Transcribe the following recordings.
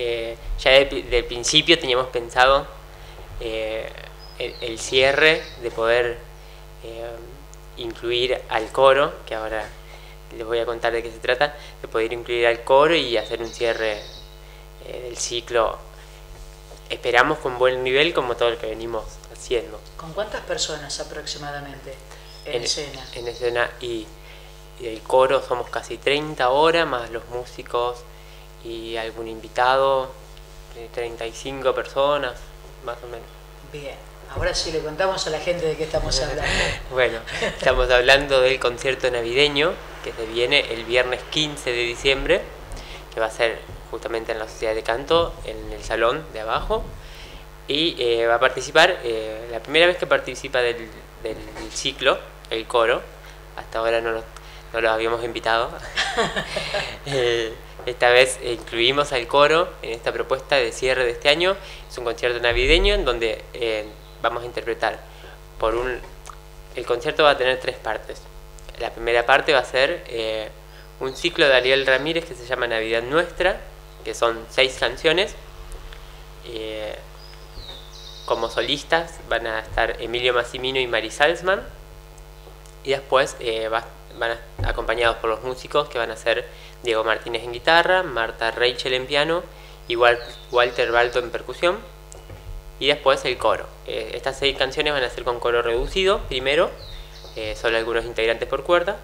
eh, ya del principio teníamos pensado eh, el, cierre de poder eh, incluir al coro, que ahora les voy a contar de qué se trata, de poder incluir al coro y hacer un cierre del ciclo, esperamos con buen nivel como todo lo que venimos haciendo. ¿Con cuántas personas aproximadamente en, escena? En escena y, y el coro somos casi 30 horas, más los músicos y algún invitado, de 35 personas, más o menos. Bien, ahora sí le contamos a la gente de qué estamos hablando. bueno, estamos hablando del concierto navideño que se viene el viernes 15 de diciembre, que va a ser justamente en la Sociedad de Canto, en el salón de abajo, y eh, va a participar, eh, la primera vez que participa del, del, ciclo, el coro, hasta ahora no lo, no lo habíamos invitado. eh, esta vez incluimos al coro en esta propuesta de cierre de este año. Es un concierto navideño en donde eh, vamos a interpretar por un... El concierto va a tener tres partes. La primera parte va a ser eh, un ciclo de Ariel Ramírez que se llama Navidad Nuestra, que son seis canciones. Eh, como solistas van a estar Emilio Massimino y Mari Salzman. Y después van a, acompañados por los músicos que van a ser Diego Martínez en guitarra, Marta Rachel en piano y Walter Balto en percusión. Y después el coro. Eh, estas seis canciones van a ser con coro reducido primero, eh, solo algunos integrantes por cuerda.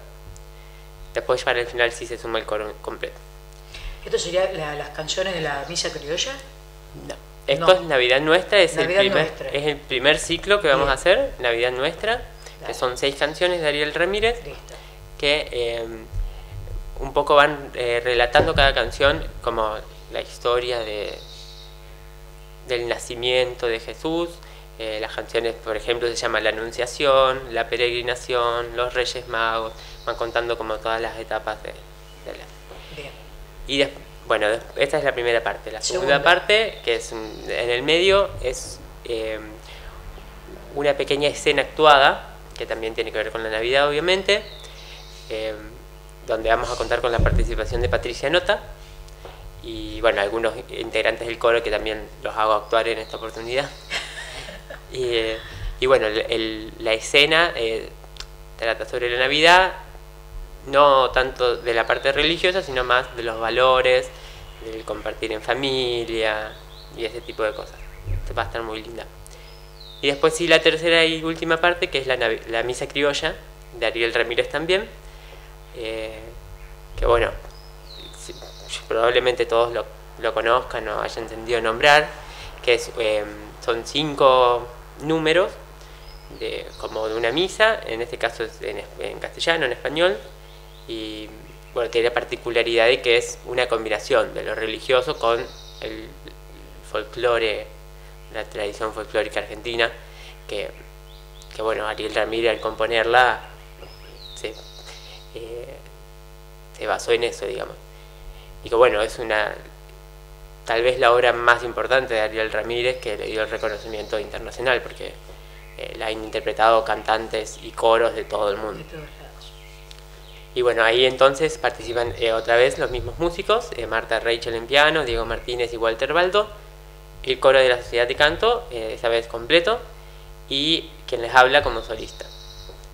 Después para el final sí se suma el coro completo. ¿Esto sería las canciones de la misa criolla? No. Esto es Navidad Nuestra, es, el primer, es el primer ciclo que vamos a hacer, Navidad Nuestra, que son seis canciones de Ariel Ramírez, que eh, un poco van eh, relatando cada canción como la historia de, del nacimiento de Jesús. Eh, las canciones, por ejemplo, se llama La Anunciación, La Peregrinación, Los Reyes Magos, van contando como todas las etapas de, la... Bien. Y bueno, esta es la primera parte. La segunda, parte, que es en el medio, es eh, una pequeña escena actuada, que también tiene que ver con la Navidad, obviamente donde vamos a contar con la participación de Patricia Nota y bueno, algunos integrantes del coro que también los hago actuar en esta oportunidad. Y, eh, bueno, la escena eh, trata sobre la Navidad, no tanto de la parte religiosa, sino más de los valores, del compartir en familia y ese tipo de cosas. va a estar muy linda. Y después sí la tercera y última parte, que es la, la misa criolla, de Ariel Ramírez también, eh, que bueno, probablemente todos lo, conozcan o hayan entendido nombrar, que em, son cinco números de, como de una misa, en este caso es en, castellano, en español, y bueno, tiene la particularidad de que es una combinación de lo religioso con el folclore, la tradición folclórica argentina, que, que bueno, Ariel Ramírez al componerla se basó en eso, digamos. Y que bueno, es una tal vez la obra más importante de Ariel Ramírez que le dio el reconocimiento internacional, porque eh, la han interpretado cantantes y coros de todo el mundo. Y bueno, ahí entonces participan eh, otra vez los mismos músicos, Marta Rachel en piano, Diego Martínez y Walter Baldo, el coro de la Sociedad de Canto, esa vez completo, y quien les habla como solista.